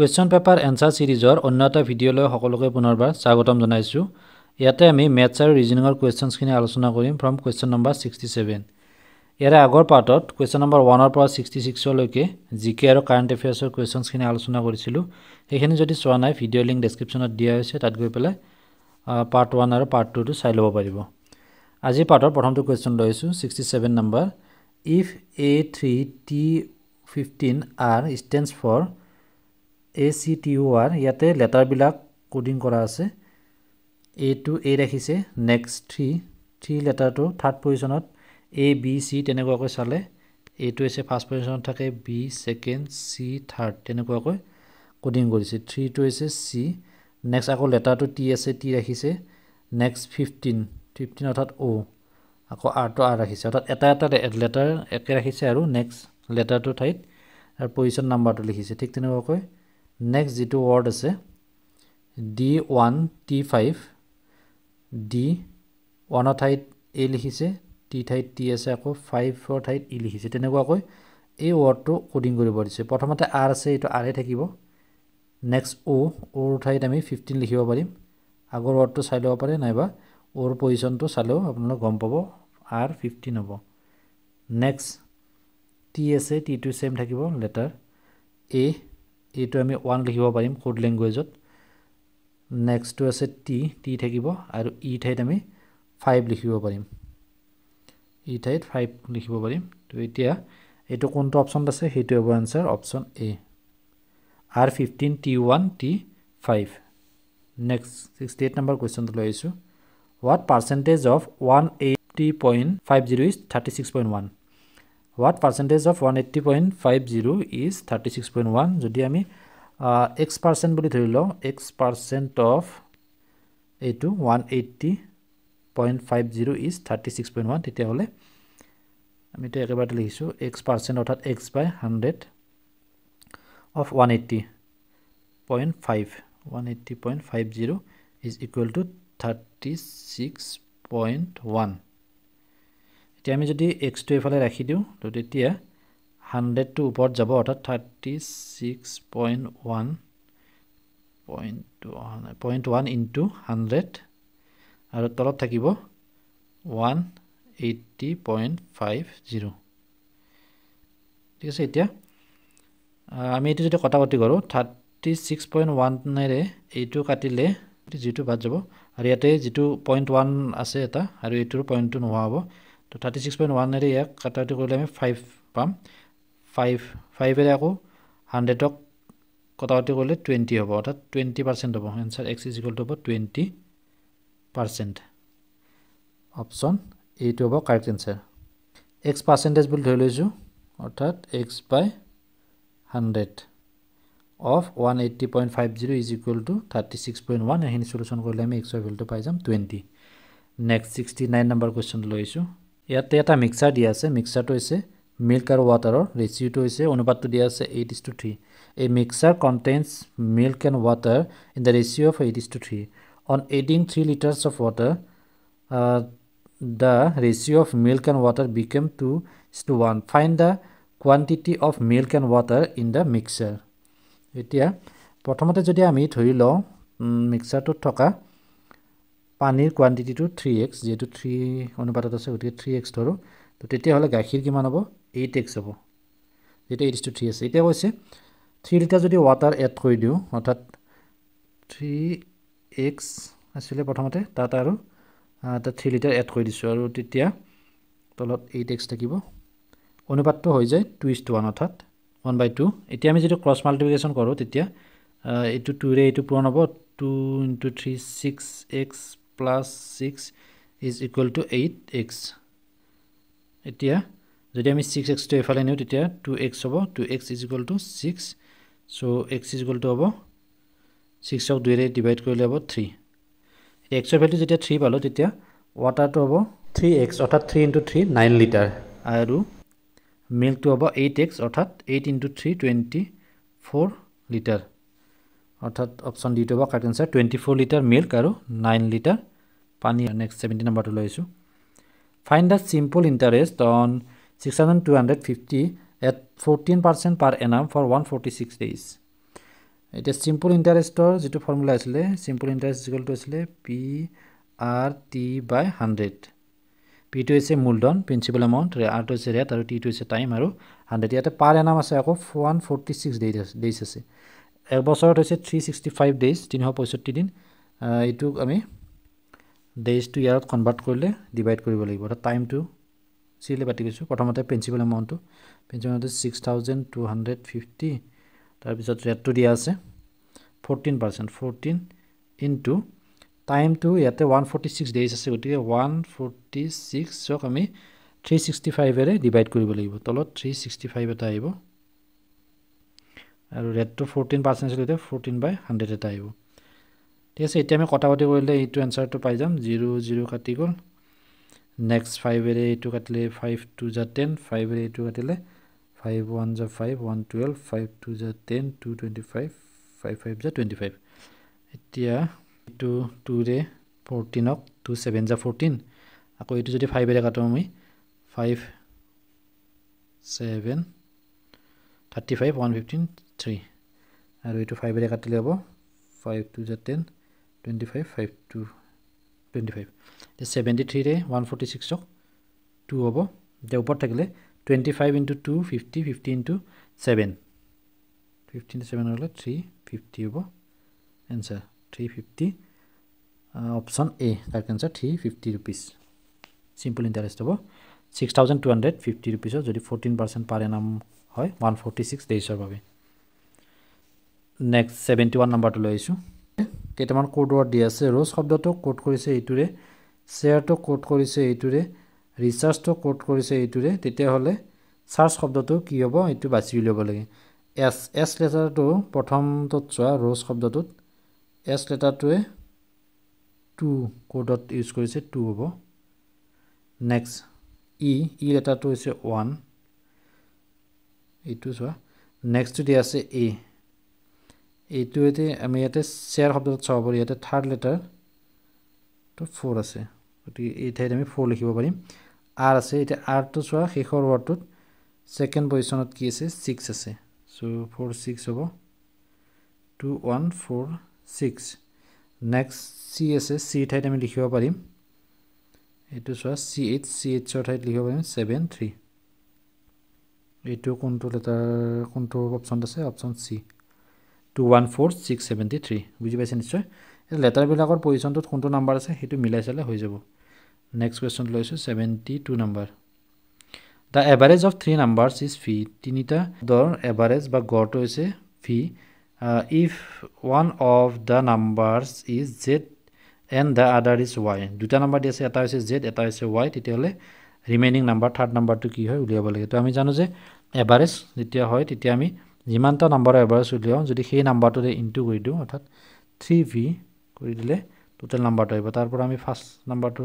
Question paper answer ছিৰিজৰ অন্য এটা ভিডিঅ'লৈ সকলোকে পুনৰবাৰ স্বাগতম জনাইছোঁ। ইয়াতে আমি মেথছ আৰু ৰিজনিঙৰ কুৱেশ্যনছখিনি আলোচনা কৰিম from question number sixty seven ইয়াৰে আগৰ পাৰ্টত কুৱেশ্যন নম্বৰ ওৱানৰ পৰা ছিক্সটি ছিক্সলৈকে জি কে আৰু কাৰেণ্ট এফেয়াৰ্ছৰ কুৱেশ্যনছখিনি আলোচনা কৰিছিলোঁ। সেইখিনি যদি চোৱা নাই ভিডিঅ' লিংক ডেছক্ৰিপশ্যনত দিয়া হৈছে তাত গৈ পেলাই পাৰ্ট ওৱান আৰু পাৰ্ট টুটো চাই ল'ব পাৰিব। আজিৰ পাৰ্টৰ প্ৰথমটো কুৱেশ্যন লৈছোঁ sixty seven number if A three T fifteen R stands for A C T U R ইয়াতে লেটাৰবিলাক কোডিং কৰা আছে। এ টু এ ৰাখিছে নেক্সট থ্ৰী থ্ৰী লেটাৰটো থাৰ্ড পজিশ্যনত এ বি চি তেনেকুৱাকৈ চালে। এটো হৈছে ফাৰ্ষ্ট পজিশ্যনত থাকে বি ছেকেণ্ড চি থাৰ্ড তেনেকুৱাকৈ কোডিং কৰিছে। থ্ৰীটো হৈছে চি নেক্সট আকৌ লেটাৰটো টি আছে টি ৰাখিছে। নেক্সট ফিফটিন ফিফটিন অৰ্থাৎ অ' আকৌ আৰটো আৰ ৰাখিছে। অৰ্থাৎ এটা এটা লেটাৰ একে ৰাখিছে আৰু নেক্সট লেটাৰটোৰ ঠাইত আৰু পজিশ্যন নাম্বাৰটো লিখিছে। ঠিক তেনেকুৱাকৈ নেক্সট যিটো ৱৰ্ড আছে D one T five D ওৱানৰ ঠাইত এ লিখিছে টি ঠাইত টি আছে আকৌ ফাইভৰ ঠাইত ই লিখিছে। তেনেকুৱাকৈ এই ৱৰ্ডটো কোডিং কৰিব দিছে। প্ৰথমতে আৰ আছে এইটো আৰে থাকিব। নেক্সট অ' অ'ৰ ঠাইত আমি ফিফটিন লিখিব পাৰিম। আগৰ ৱৰ্ডটো চাই ল'ব পাৰে নাইবা অ'ৰ পজিশ্যনটো চালেও আপোনালোকে গম পাব আৰ ফিফটিন হ'ব। নেক্সট টি আছে টিটো ছেইম থাকিব লেটাৰ এ এইটো আমি ওৱান লিখিব পাৰিম কোড লেংগুৱেজত নেক্সটটো আছে টি টি থাকিব আৰু ই ঠাইত আমি ফাইভ লিখিব পাৰিম। ই ঠাইত ফাইভ লিখিব পাৰিম। তো এতিয়া এইটো কোনটো অপশ্যনত আছে সেইটো হ'ব answer option A R fifteen T one T five next sixty eight number কুৱেশ্যনটো লৈ আহিছোঁ। What percentage of one eighty point five zero' is thirty six point one of এইটো one eighty point five zero' is thirty six point one তেতিয়াহ'লে আমি এতিয়া একেবাৰতে লিখিছোঁ X percent অৰ্থাৎ X by hundred of one eighty point five one eighty point five zero' is equal to thirty six point one এতিয়া আমি যদি এক্সটো এইফালে ৰাখি দিওঁ তো তেতিয়া হাণ্ড্ৰেডটো ওপৰত যাব অৰ্থাৎ thirty six point one point one point one into hundred আৰু তলত থাকিব one eighty point five zero' ঠিক আছে এতিয়া আমি এইটো যদি কটা কটি কৰোঁ থাৰ্টি ছিক্স পইণ্ট ওৱানেৰে এইটো কাটিলে যিটো বাদ যাব আৰু ইয়াতে যিটো পইণ্ট ওৱান আছে এটা আৰু এইটোৰ পইণ্টটো নোহোৱা হ'ব। তো থাৰ্টি ছিক্স পইণ্ট ওৱানেৰে ইয়াক কাটা কাটি কৰিলে আমি ফাইভ পাম। ফাইভ ফাইভেৰে আকৌ হাণ্ড্ৰেডক কটা কটি কৰিলে টুৱেণ্টি হ'ব অৰ্থাৎ টুৱেণ্টি পাৰ্চেণ্ট হ'ব। Answer X is equal to হ'ব টুৱেণ্টি পাৰ্চেণ্ট অপশ্যন এইটো হ'ব কাৰেক্ট এনচাৰ এক্স পাৰ্চেণ্টেজ বুলি ধৰি লৈছোঁ অৰ্থাৎ X by hundred of one eighty point five zero' is equal to thirty six point one এইখিনি চলিউশ্যন কৰিলে আমি এক্সৰ ভেলুটো পাই যাম twenty next sixty nine number কুৱেশ্যনটো লৈ আহিছোঁ ইয়াতে এটা মিক্সাৰ দিয়া আছে। মিক্সাৰটো হৈছে মিল্ক আৰু ৱাটাৰৰ ৰেচিঅ'টো হৈছে অনুপাতটো দিয়া আছে এইট ইজ টু থ্ৰী এই mixture contains milk and water in the ratio' of eight is to three on adding three litres of water the ratio' of milk and water became two is to one find the quantity of milk and water in the mixture এতিয়া প্ৰথমতে যদি আমি ধৰি লওঁ মিক্সাৰটোত থকা পানীৰ কোৱান্টিটিটো থ্ৰী এক্স যিহেতু থ্ৰী অনুপাতত আছে গতিকে থ্ৰী এক্স ধৰোঁ। তো তেতিয়াহ'লে গাখীৰ কিমান হ'ব? এইট এক্স হ'ব। যিটো এইট টু থ্ৰী আছে এতিয়া কৈছে থ্ৰী লিটাৰ যদি ৱাটাৰ এড কৰি দিওঁ অৰ্থাৎ থ্ৰী এক্স আছিলে প্ৰথমতে তাত আৰু তাত থ্ৰী লিটাৰ এড কৰি দিছোঁ আৰু তেতিয়া তলত এইট এক্স থাকিব। অনুপাতটো হৈ যায় টু ইজ টু ওৱান অৰ্থাৎ ওৱান বাই টু এতিয়া আমি যদি ক্ৰছ মাল্টিপ্লিকেশ্যন কৰোঁ তেতিয়া এইটো টুৰে এইটো পূৰণ হ'ব two into three six x plus six is equal to eight x এতিয়া যদি আমি ছিক্স এক্সটো এইফালে নিওঁ তেতিয়া টু এক্স হ'ব two x is equal to six so' x is equal to হ'ব ছিক্সক দুইৰে ডিভাইড কৰিলে হ'ব থ্ৰী এতিয়া এক্সৰ ভেলু যেতিয়া থ্ৰী পালোঁ তেতিয়া ৱাটাৰটো হ'ব থ্ৰী এক্স অৰ্থাৎ three into three nine litre আৰু মিল্কটো হ'ব এইট এক্স অৰ্থাৎ eight into three twenty four litre অৰ্থাৎ অপশ্যন ডিটো হ'ব correct answer twenty four litre milk আৰু নাইন লিটাৰ পানী নেক্সট ছেভেণ্টি নাম্বাৰটো লৈ আহিছোঁ। Find the simple interest on six thousand two hundred fifty at fourteen percent per annum for one forty six days এতিয়া simple ইণ্টাৰেষ্টৰ যিটো formula আছিলে চিম্পুল interest ইকুৱেলটো আছিলে P R T by hundred পিটো হৈছে মূলধন প্ৰিন্সিপাল এমাউণ্ট আৰটো হৈছে ৰেট আৰু টিটো হৈছে টাইম আৰু হাণ্ড্ৰেড ইয়াতে পাৰ এনাম আছে আকৌ one forty six days days আছে। এক বছৰত হৈছে থ্ৰী ছিক্সটি ফাইভ ডেইজ তিনিশ পঁয়ষষ্ঠি দিন। এইটোক আমি ডেইজটো ইয়াৰত কনভাৰ্ট কৰিলে ডিভাইড কৰিব লাগিব। অৰ্থাৎ টাইমটো চিৰিয়েলি পাতি গৈছোঁ। প্ৰথমতে প্ৰিন্সিপাল এমাউণ্টটো প্ৰিন্সিপাল এমাউণ্টটো six thousand two hundred fifty তাৰপিছত ৰেটটো দিয়া আছে ফৰ্টিন পাৰ্চেণ্ট ফৰ্টিন ইনটু টাইমটো ইয়াতে ওৱান ফৰ্টি ছিক্স ডেইজ আছে। গতিকে ওৱান ফৰ্টি ছিক্সক আমি থ্ৰী ছিক্সটি ফাইভেৰে ডিভাইড কৰিব লাগিব। তলত থ্ৰী ছিক্সটি ফাইভ এটা আহিব। আৰু ৰেটটো ফৰ্টিন পাৰ্চেণ্ট আছিলে ফৰ্টিন বাই হাণ্ড্ৰেড এটা আহিব। ঠিক আছে এতিয়া আমি কটা কটি কৰিলে এইটো এনচাৰটো পাই যাম জিৰ' জিৰ' কাটি গ'ল। নেক্সট ফাইভেৰে এইটো কাটিলে ফাইভ টু জা টেন ফাইভেৰে এইটো কাটিলে ফাইভ ওৱান জা five one twelve five two জা ten two twenty five five five জা টুৱেণ্টি ফাইভ এতিয়া এইটো টুৰে ফৰ্টিনক টু ছেভেন জা ফৰ্টিন আকৌ এইটো যদি ফাইভেৰে কাটোঁ আমি five seven thirty five one fifteen three আৰু এইটো ফাইভেৰে কাটিলে হ'ব ফাইভ টু জা ten twenty five five two twenty five এতিয়া ছেভেণ্টি থ্ৰীৰে ওৱান ফৰ্টি ছিক্সক টু হ'ব। এতিয়া ওপৰত থাকিলে twenty five into two fifty fifty into seven fifty into seven হ'লে থ্ৰী ফিফটি হ'ব। Answer three fifty option A তাৰ answer three fifty rupees simple interest হ'ব। Six thousand two hundred fifty ৰুপিজত যদি ফৰ্টিন পাৰ্চেণ্ট পাৰ এনাম হয় one forty six ডেইজৰ বাবে। Next seventy one নাম্বাৰটো লৈ আহিছোঁ। কেইটামান কোড ৱৰ্ড দি আছে ৰ'জ শব্দটো কোড কৰিছে এইটোৰে শ্বেয়াৰটো কোড কৰিছে এইটোৰে ৰিচাৰ্জটো কোড কৰিছে এইটোৰে তেতিয়াহ'লে চাৰ্চ শব্দটো কি হ'ব এইটো বাছি উলিয়াব লাগে। এছ এছ লেটাৰটো প্ৰথমটোত চোৱা ৰ'জ শব্দটোত এছ লেটাৰটোৱে টু কোডত ইউজ কৰিছে টু হ'ব। নেক্সট ই ই লেটাৰটো হৈছে ওৱান এইটো চোৱা। নেক্সটটো দিয়া আছে এ। এইটো এতিয়া আমি ইয়াতে শ্বেয়াৰ শব্দটোত চাব পাৰোঁ। ইয়াতে থাৰ্ড লেটাৰটো ফ'ৰ আছে। গতিকে এই ঠাইত আমি ফ'ৰ লিখিব পাৰিম। আৰ আছে। এতিয়া আৰটো চোৱা শেষৰ ৱৰ্ডটোত ছেকেণ্ড পজিশ্যনত কি আছে? ছিক্স আছে। চ' ফ'ৰ ছিক্স হ'ব। Two one four six next C আছে। চি ঠাইত আমি লিখিব পাৰিম। এইটো চোৱা চি এইচ চি এইচৰ ঠাইত লিখিব পাৰিম। ছেভেন থ্ৰী এইটো কোনটো লেটাৰ কোনটো অপশ্যনত আছে? Option C two one four six seventy three বুজি পাইছে নিশ্চয়? এই লেটাৰবিলাকৰ পজিশ্যনটোত কোনটো নাম্বাৰ আছে সেইটো মিলাই চালে হৈ যাব। নেক্সট কুৱেশ্যন লৈছোঁ seventy two number the average of three numbers is P তিনিটা দৰ এভাৰেজ বা গড়টো হৈছে P if one of the numbers is z and the other is y দুটা নাম্বাৰ দি আছে এটা হৈছে জেড এটা হৈছে ৱাই তেতিয়াহ'লে ৰিমেইনিং নাম্বাৰ থাৰ্ড নাম্বাৰটো কি হয় উলিয়াব লাগে। তো আমি জানো যে এভাৰেজ যেতিয়া হয় তেতিয়া আমি যিমানটা নাম্বাৰৰ এভাৰেজ উলিয়াওঁ যদি সেই নাম্বাৰটোৰে ইনটু কৰি দিওঁ অৰ্থাৎ থ্ৰী ভি কৰি দিলে টোটেল নাম্বাৰটো আহিব। তাৰ পৰা আমি ফাৰ্ষ্ট নাম্বাৰটো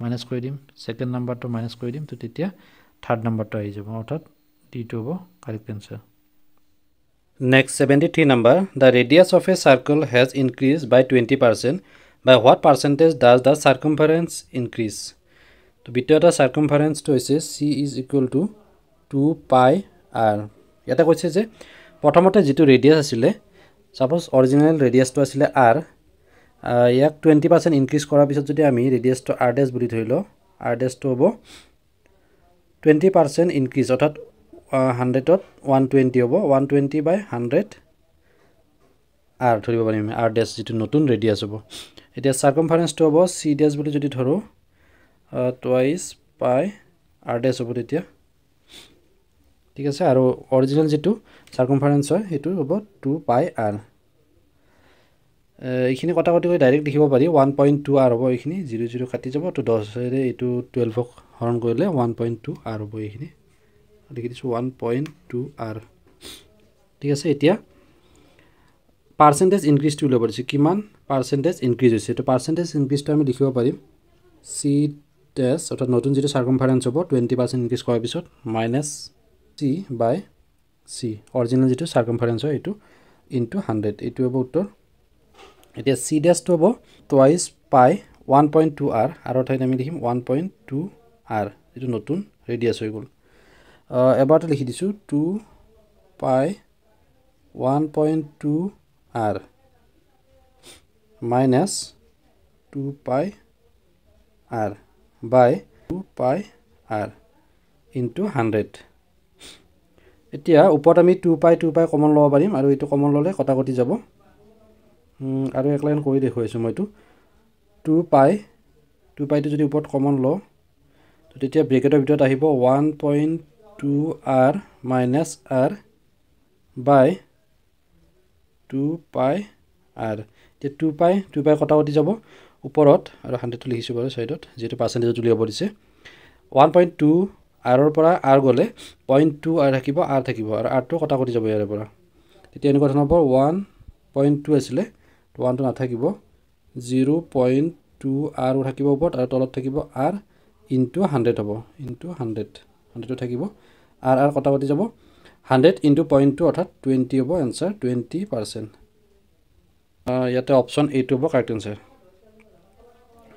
মাইনাছ কৰি দিম ছেকেণ্ড নাম্বাৰটো মাইনাছ কৰি দিম তো তেতিয়া থাৰ্ড নাম্বাৰটো আহি যাব অৰ্থাৎ ডিটো হ'ব correct answer next seventy three number the radius of a circle has increase by twenty percent by what percentage does the circumference increase তো দ্বিতীয় এটা চাৰ্কমফাৰেঞ্চটো হৈছে C is equal to two pi R ইয়াতে কৈছে যে প্ৰথমতে যিটো ৰেডিয়াছ আছিলে ছাপ'জ অৰিজিনেল ৰেডিয়াছটো আছিলে আৰ ইয়াক টুৱেণ্টি পাৰ্চেণ্ট ইনক্ৰিজ কৰাৰ পিছত যদি আমি ৰেডিয়াছটো আৰ ডেছ বুলি ধৰি লওঁ আৰ ডেছটো হ'ব টুৱেণ্টি পাৰ্চেণ্ট ইনক্ৰিজ অৰ্থাৎ হাণ্ড্ৰেডত ওৱান টুৱেণ্টি হ'ব one twenty by hundred R ধৰিব পাৰিম আৰ ডেছ যিটো নতুন ৰেডিয়াছ হ'ব। এতিয়া চাৰ্কমফাৰেঞ্চটো হ'ব চি ডেছ বুলি যদি ধৰোঁ টুৱাইছ পাই আৰ ডেছ হ'ব তেতিয়া। ঠিক আছে আৰু অৰিজিনেল যিটো চাৰ্কমফাৰেঞ্চ হয় সেইটো হ'ব টু পাই আৰ এইখিনি কটা কটি কৰি ডাইৰেক্ট লিখিব পাৰি ওৱান পইণ্ট টু আৰ হ'ব এইখিনি জিৰ' জিৰ' কাটি যাব তো দহেৰে এইটো টুৱেলভক হৰণ কৰিলে ওৱান পইণ্ট টু আৰ হ'ব এইখিনি। লিখি দিছোঁ ওৱান পইণ্ট টু আৰ ঠিক আছে এতিয়া পাৰ্চেণ্টেজ ইনক্ৰিজটো উলিয়াব দিছোঁ কিমান পাৰ্চেণ্টেজ ইনক্ৰিজ হৈছে এইটো পাৰ্চেণ্টেজ ইনক্ৰিজটো আমি লিখিব পাৰিম। চি টেছ অৰ্থাৎ নতুন যিটো চাৰ্কমফাৰেঞ্চ হ'ব টুৱেণ্টি পাৰ্চেণ্ট ইনক্ৰিজ কৰাৰ পিছত minus C by C. Original যিটো চাৰ্কমফাৰেঞ্চ হয় এইটো ইনটু হাণ্ড্ৰেড এইটো হ'ব উত্তৰ। এতিয়া চি ডেছটো হ'ব টুৱাইছ পাই ওৱান পইণ্ট টু আৰ আৰৰ ঠাইত আমি লিখিম ওৱান পইণ্ট টু আৰ এইটো নতুন ৰেডিয়াছ হৈ গ'ল। এবাৰতে লিখি দিছোঁ two pi one point two R minus two pi R by two pi R into hundred এতিয়া ওপৰত আমি টু পাই টু পাই কমন ল'ব পাৰিম আৰু এইটো কমন ল'লে কটা কটি যাব আৰু এক লাইন কৰি দেখুৱাইছোঁ মই এইটো টু পাই টু পাইটো যদি ওপৰত কমন লওঁ তো তেতিয়া ব্ৰেকেটৰ ভিতৰত আহিব one point two R minus R by two pi R এতিয়া টু পাই টু পাই কটা কটি যাব ওপৰত আৰু হাণ্ড্ৰেডটো লিখিছোঁ বাৰু ছাইডত যিহেতু পাৰ্চেণ্টেজত উলিয়াব দিছে। ওৱান পইণ্ট টু আৰৰ পৰা আৰ গ'লে পইণ্ট টু আৰ থাকিব আৰ থাকিব। আৰু আৰটো কটা কটি যাব ইয়াৰে পৰা। তেতিয়া এনেকুৱা ধৰণৰ হ'ব ওৱান পইণ্ট টু আছিলে ওৱানটো নাথাকিব। জিৰ' পইণ্ট টু আৰ থাকিব ওপৰত আৰু তলত থাকিব আৰ ইনটু হাণ্ড্ৰেড হ'ব। ইনটু হাণ্ড্ৰেড হাণ্ড্ৰেডটো থাকিব। আৰ আৰ কটা কটি যাব। হাণ্ড্ৰেড ইনটু পইণ্ট টু অৰ্থাৎ টুৱেণ্টি হ'ব এনচাৰ টুৱেণ্টি পাৰ্চেণ্ট ইয়াতে অপশ্যন এইটো হ'ব কাৰেক্ট এনচাৰ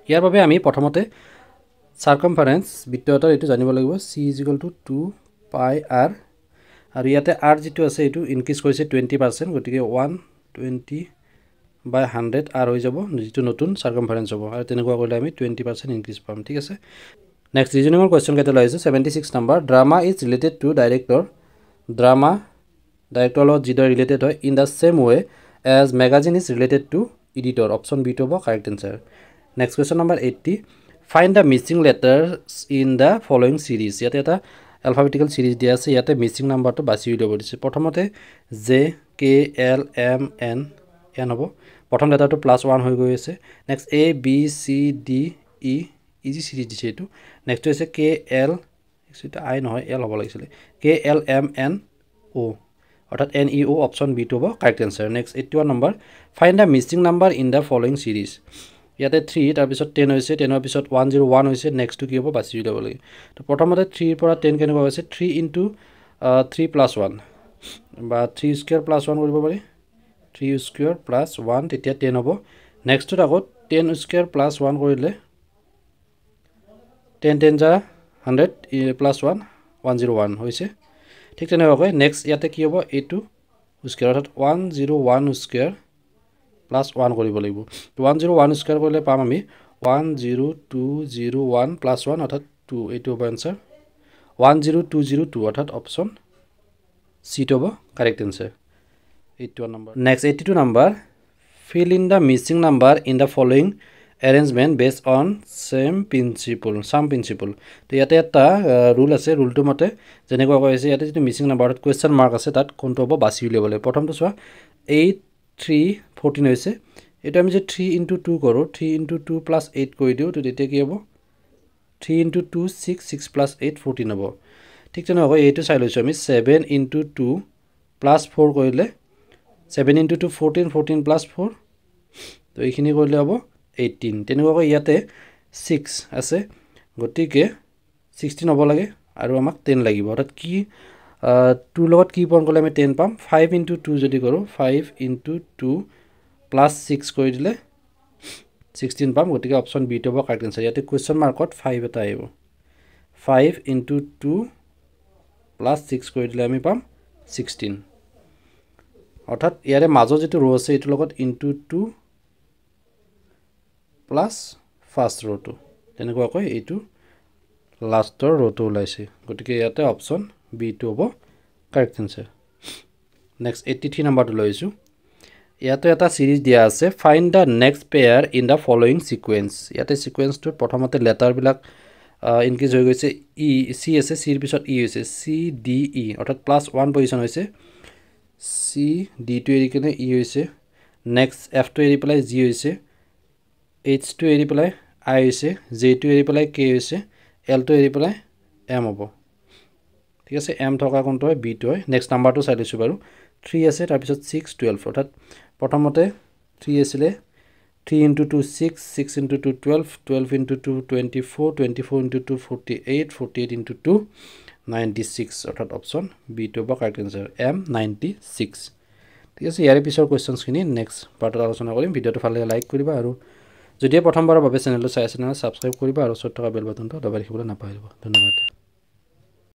ইয়াৰ বাবে আমি প্ৰথমতে চাৰ্কমফাৰেঞ্চ বৃত্ততাৰ এইটো জানিব লাগিব C is equal to two pi R আৰু ইয়াতে আৰ যিটো আছে এইটো ইনক্ৰিজ কৰিছে টুৱেণ্টি পাৰ্চেণ্ট গতিকে one twenty by hundred R হৈ যাব যিটো নতুন চাৰ্কমফাৰেঞ্চ হ'ব। আৰু তেনেকুৱা কৰিলে আমি টুৱেণ্টি পাৰ্চেণ্ট ইনক্ৰিজ পাম ঠিক আছে? নেক্সট ৰিজনিঙৰ কুৱেশ্যন কেইটা লৈ আহিছোঁ seventy six number drama is related to director drama ডাইৰেক্টৰৰ লগত যিদৰে ৰিলেটেড হয় in the same way as magazine is related to editor option B two হ'ব correct answer next question number eighty find the missing letters in the following series ইয়াতে এটা alphabetical series দিয়া আছে। ইয়াতে মিচিং নাম্বাৰটো বাছি উলিয়াব দিছে। প্ৰথমতে J K L M N N হ'ব। প্ৰথম লেটাৰটো প্লাছ ওৱান হৈ গৈ আছে। Next A B C D E easy series দিছে এইটো। নেক্সটটো হৈছে কে এল এইটো আই নহয় এল হ'ব লাগিছিলে। K L M N O' অৰ্থাৎ N E O' option B two হ'ব। Correct answer next eighty one number find the missing number in the following series ইয়াতে থ্ৰী তাৰপিছত টেন হৈছে টেনৰ পিছত ওৱান জিৰ' ওৱান হৈছে নেক্সটটো কি হ'ব? বাছি উলিয়াব লাগে। তো প্ৰথমতে থ্ৰীৰ পৰা টেন কেনেকুৱা হৈছে? Three into three plus one বা থ্ৰী স্কুৱেৰ প্লাছ ওৱান কৰিব পাৰি। থ্ৰী স্কুৱেৰ প্লাছ ওৱান তেতিয়া টেন হ'ব। নেক্সটটোত আকৌ টেন স্কুৱেৰ প্লাছ ওৱান কৰিলে টেন টেন যা hundred plus one one zero' one হৈছে। ঠিক তেনেকুৱাকৈ নেক্সট ইয়াতে কি হ'ব? এইটো স্কুৱেৰ অৰ্থাৎ one zero' one square plus one কৰিব লাগিব। ওৱান জিৰ' ওৱান স্কুৱেৰ কৰিলে পাম আমি one zero' two zero' one plus one অৰ্থাৎ টু এইটো হ'ব answer one zero' two zero' two অৰ্থাৎ অপশ্যন চিটো হ'ব correct answer eighty one number next eighty two number fill in the missing number in the following arrangement based on same principle same principle তো ইয়াতে এটা rule আছে ৰুলটো মতে যেনেকুৱা কৈ আছে ইয়াতে যিটো মিচিং নাম্বাৰ তাত কুৱেশ্যন মাৰ্ক আছে তাত কোনটো হ'ব বাছি উলিয়াব লাগে। প্ৰথমটো চোৱা এইট থ্ৰী ফৰ্টিন হৈছে। এইটো আমি যদি থ্ৰী ইণ্টু টু কৰোঁ three into two plus eight কৰি দিওঁ তো তেতিয়া কি হ'ব? Three into two six six plus eight fourteen হ'ব। ঠিক তেনেকুৱা এইটো চাই লৈছোঁ আমি। Seven into two plus four কৰিলে seven into two fourteen fourteen plus four তো এইখিনি কৰিলে হ'ব এইটিন তেনেকুৱাকৈ ইয়াতে ছিক্স আছে। গতিকে ছিক্সটিন হ'ব লাগে আৰু আমাক টেন লাগিব। অৰ্থাৎ কি টুৰ লগত কি পইণ্ট কৰিলে আমি টেন পাম? ফাইভ ইণ্টু টু যদি কৰোঁ five into two plus six কৰি দিলে ছিক্সটিন পাম গতিকে অপশ্যন বিটো হ'ব কাৰেক্ট এনচাৰ ইয়াতে কুৱেশ্যন মাৰ্কত ফাইভ এটা আহিব। Five into two plus six কৰি দিলে আমি পাম ছিক্সটিন অৰ্থাৎ ইয়াৰে মাজৰ যিটো ৰ' আছে এইটোৰ লগত ইণ্টু টু প্লাছ ফাৰ্ষ্ট ৰ'টো তেনেকুৱাকৈ এইটো লাষ্টৰ ৰ'টো ওলাইছে। গতিকে ইয়াতে অপশ্যন বিটো হ'ব correct answer next eighty three নাম্বাৰটো লৈ আহিছোঁ। ইয়াতে এটা ছিৰিজ দিয়া আছে find the next pair in the following sequence ইয়াতে ছিকুৱেঞ্চটোত প্ৰথমতে লেটাৰবিলাক ইনক্ৰিজ হৈ গৈছে। ই চি আছে চিৰ পিছত ই হৈছে। চি ডি ই অৰ্থাৎ প্লাছ ওৱান পজিশ্যন হৈছে। চি ডিটো এৰি কিনে ই হৈছে। নেক্সট এফটো এৰি পেলাই জি হৈছে। এইচটো এৰি পেলাই আই হৈছে। জেটো এৰি পেলাই কে হৈছে। এলটো এৰি পেলাই এম হ'ব। ঠিক আছে? এম থকা কোনটো হয়? বিটো হয়। নেক্সট নাম্বাৰটো চাই লৈছোঁ বাৰু। থ্ৰী আছে তাৰপিছত ছিক্স টুৱেল্ভ অৰ্থাৎ প্ৰথমতে থ্ৰী আছিলে three into two six six into two twelve twelve into two twenty four twenty four into two forty eight forty eight into two ninety six অৰ্থাৎ অপশ্যন বিটো হ'ব correct answer M ninety six ঠিক আছে ইয়াৰে পিছৰ কুৱেশ্যনছখিনি next পাৰ্টত আলোচনা কৰিম। ভিডিঅ'টো ভালে লাইক কৰিবা আৰু যদিহে প্ৰথমবাৰৰ বাবে চেনেলটো চাই আছে তেনেহ'লে ছাবস্ক্ৰাইব কৰিবা আৰু ওচৰত থকা বেল বাটনটো দবাই ৰাখিবলৈ নাপাহৰিব। ধন্যবাদ।